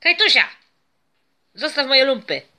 Kajtusia! Zostaw moje lumpy!